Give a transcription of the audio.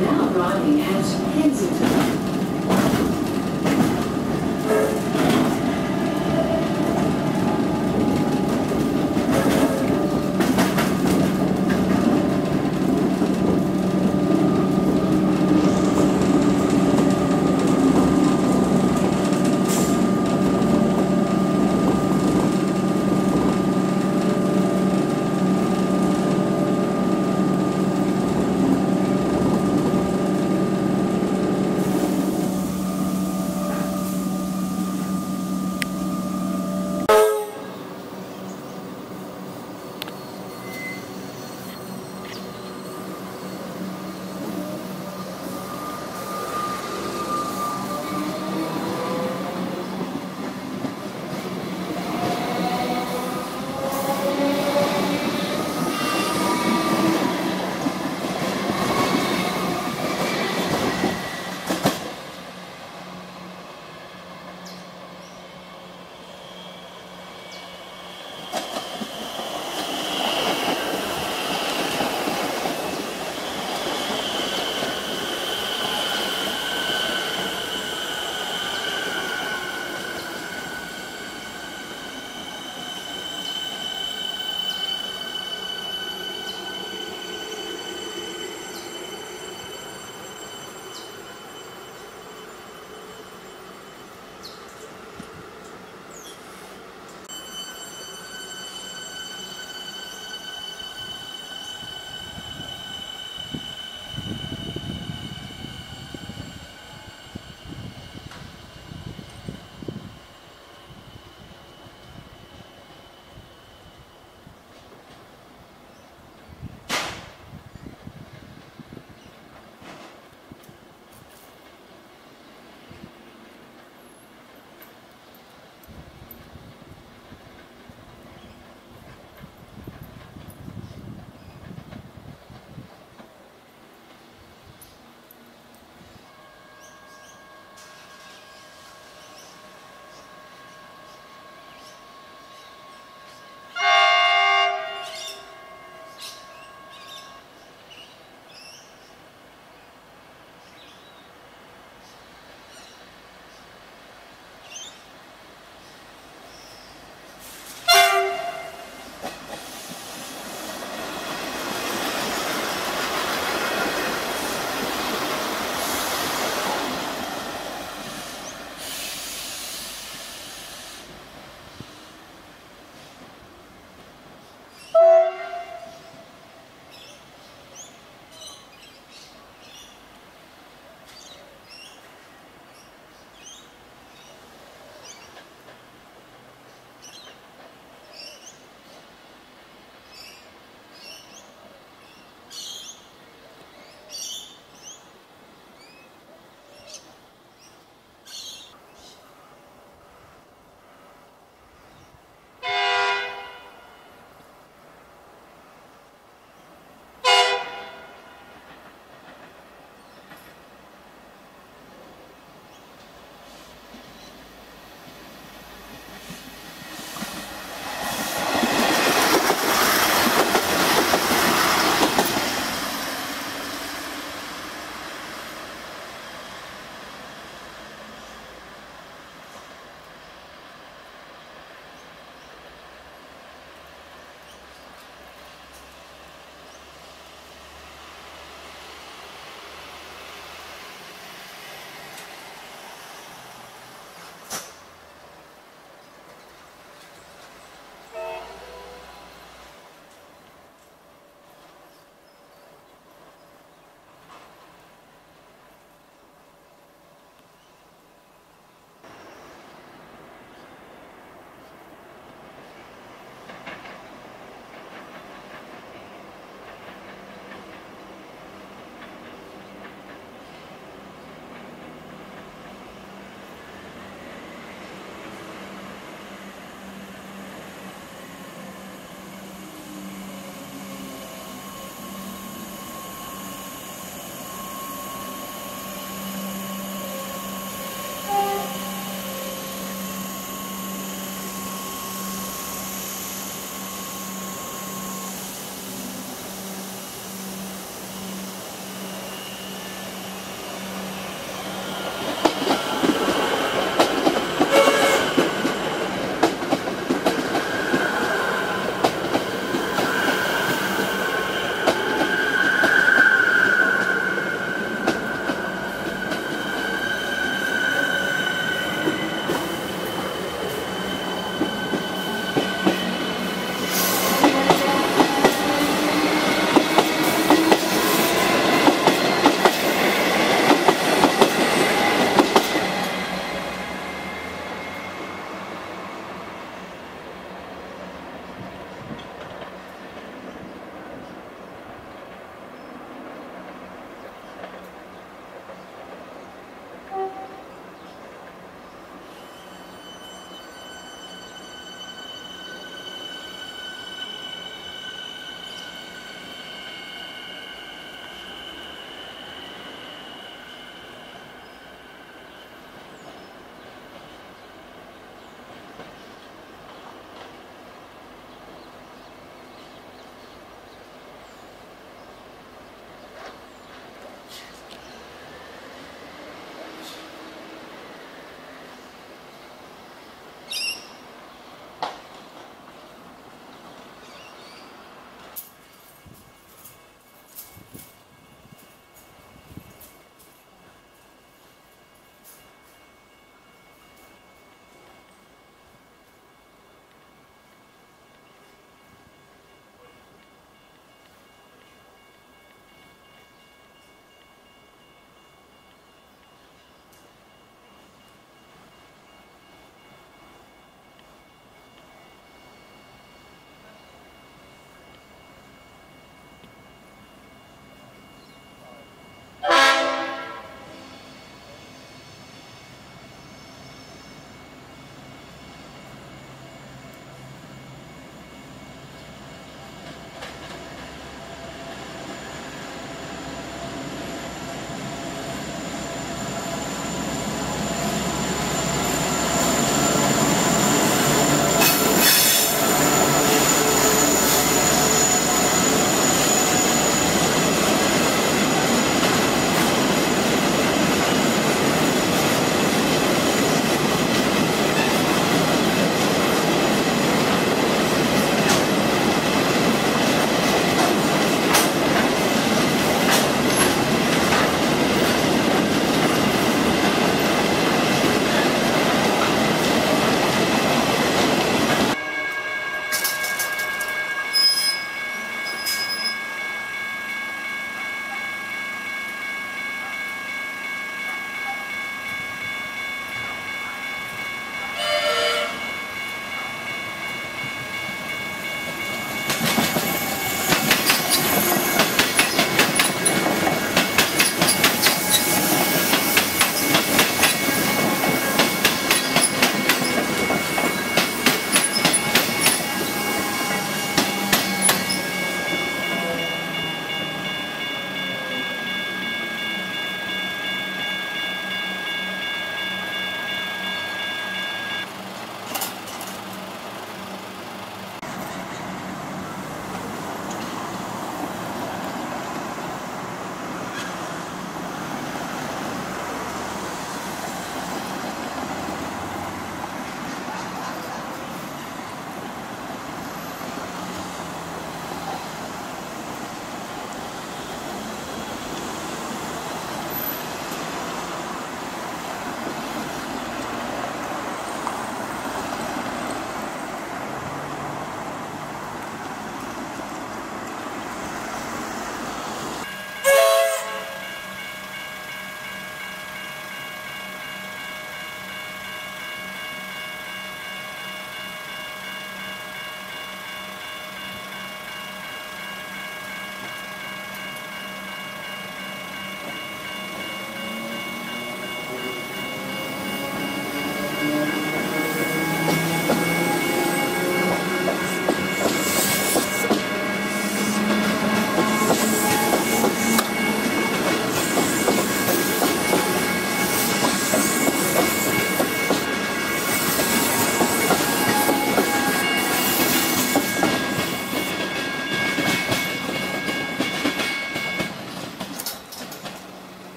Now arriving at Kensington.